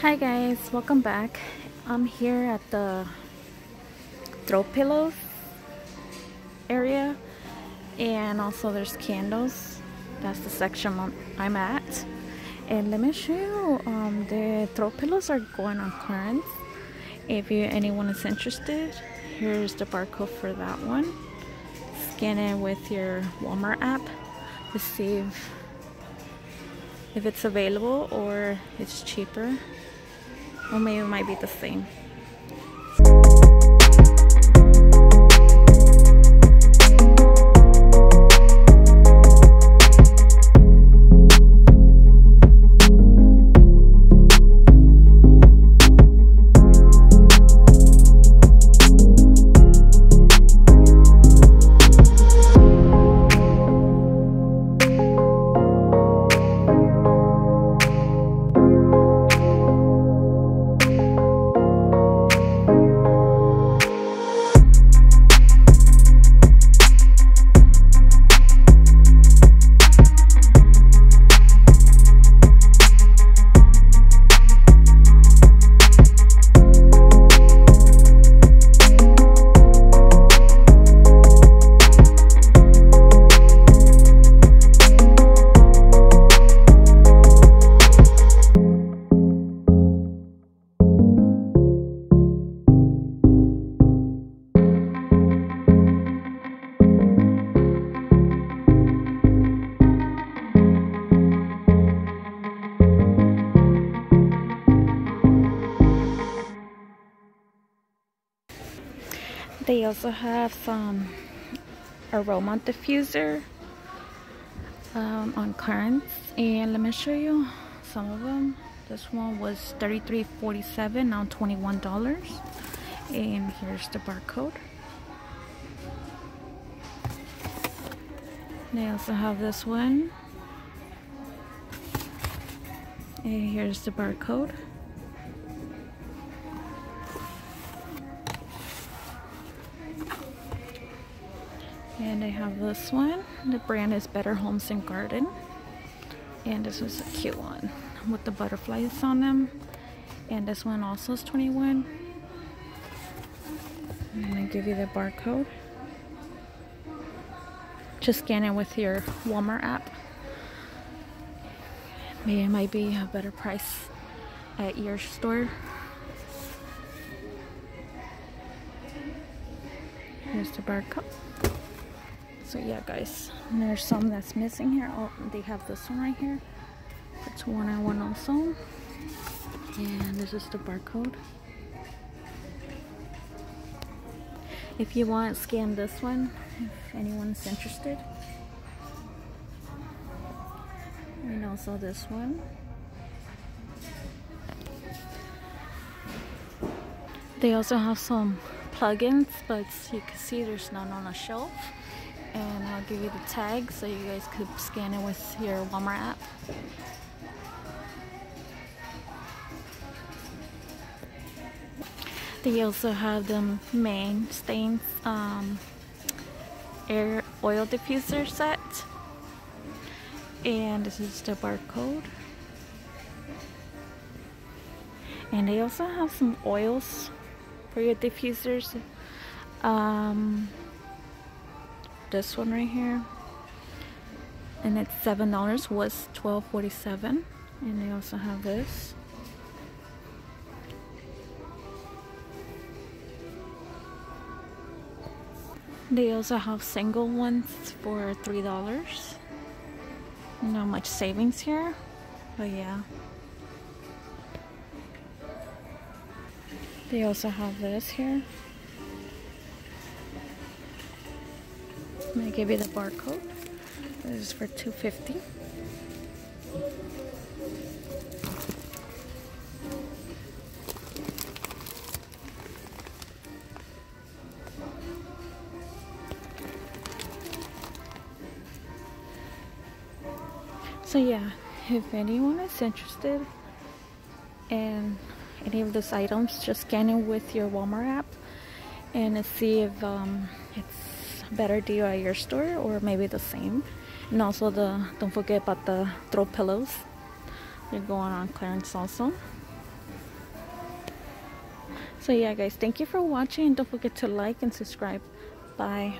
Hi guys, welcome back. I'm here at the throw pillows area and also there's candles. That's the section I'm at. And let me show you, um, the throw pillows are going on clearance. If you anyone is interested, here's the barcode for that one. Scan it with your Walmart app to see if, it's available or it's cheaper. Or maybe it might be the same They also have some aroma diffuser um, on clearance, and let me show you some of them. This one was $33.47, now $21. And here's the barcode. They also have this one. And here's the barcode. And I have this one. The brand is Better Homes and Garden. And this was a cute one with the butterflies on them. And this one also is 21. I'm gonna give you the barcode. Just scan it with your Walmart app. Maybe it might be a better price at your store. Here's the barcode so yeah guys. There's some that's missing here. Oh they have this one right here. It's one and one also. And this is the barcode. If you want to scan this one if anyone's interested. And also this one. They also have some plugins but you can see there's none on the shelf and I'll give you the tag so you guys could scan it with your Walmart app. They also have the Mainstays um, air oil diffuser set. And this is the barcode. And they also have some oils for your diffusers. Um, this one right here. And it's seven dollars was 12.47 and they also have this. They also have single ones for three dollars. Not much savings here but yeah. They also have this here I'm gonna give you the barcode. This is for 250. So yeah, if anyone is interested in any of those items, just scan it with your Walmart app and see if um, it's better deal at your store or maybe the same? And also the don't forget about the throw pillows. They're going on clearance also. So yeah guys thank you for watching. Don't forget to like and subscribe. Bye.